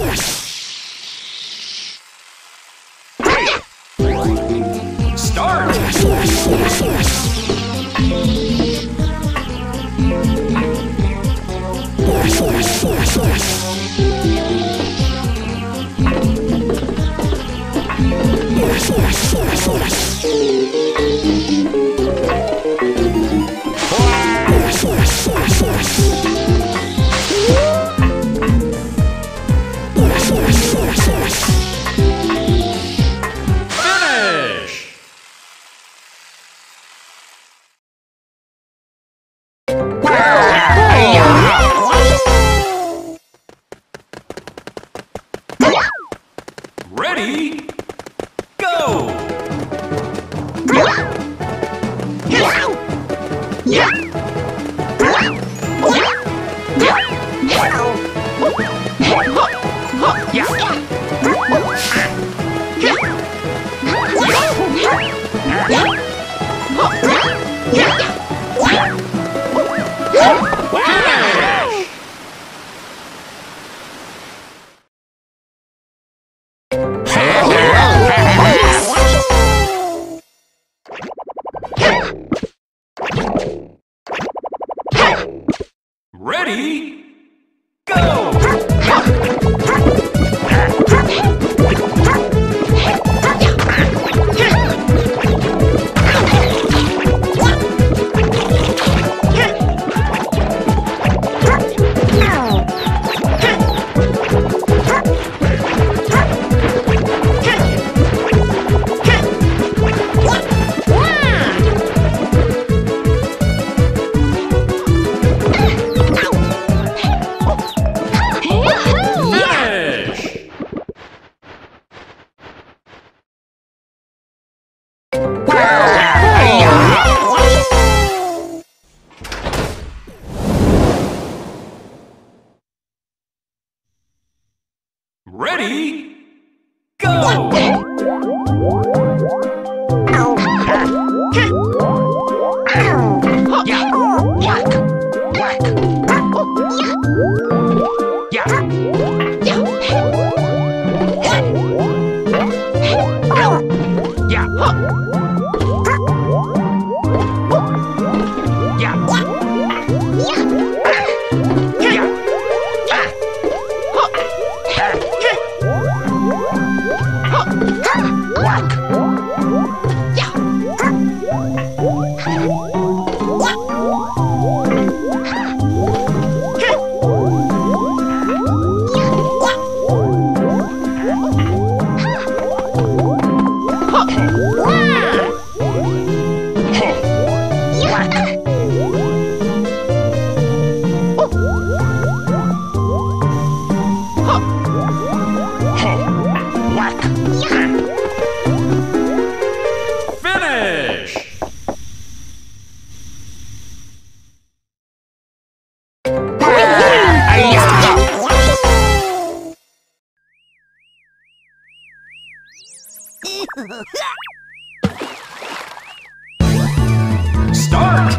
Yes, yes, yes. Yeah. Ready? Ready? Go! Finish! Start!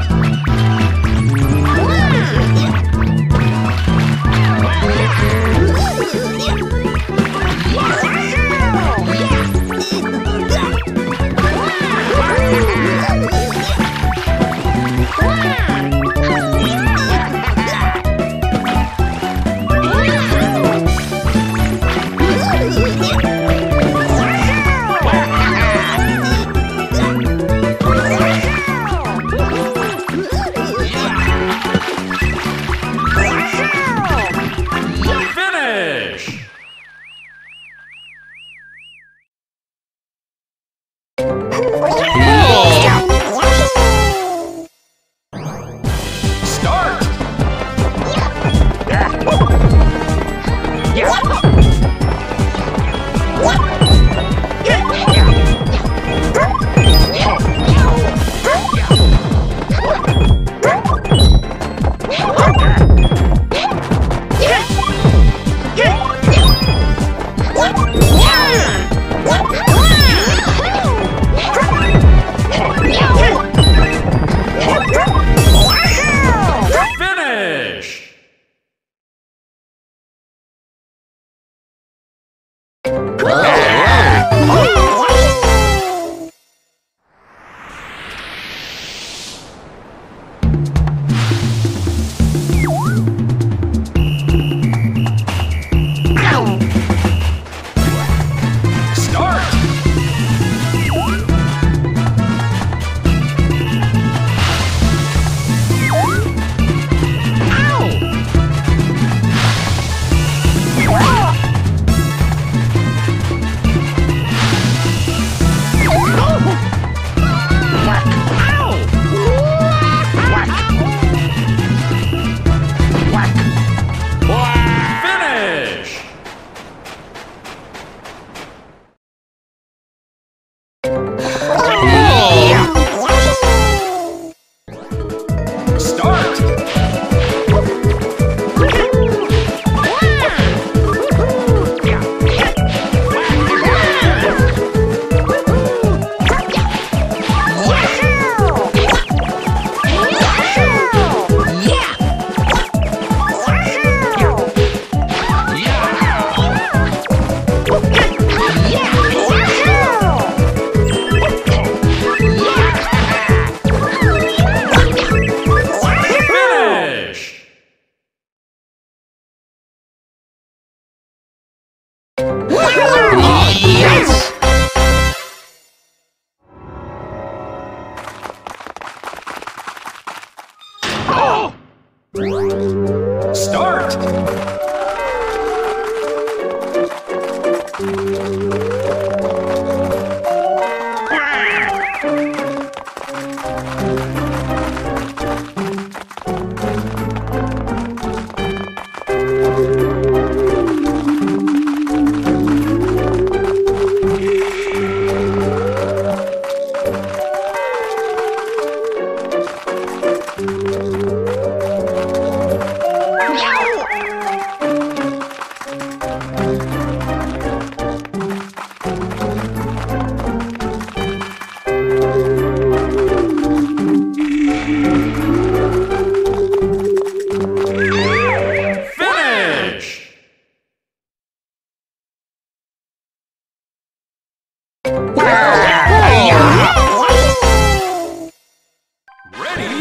Start!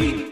Money.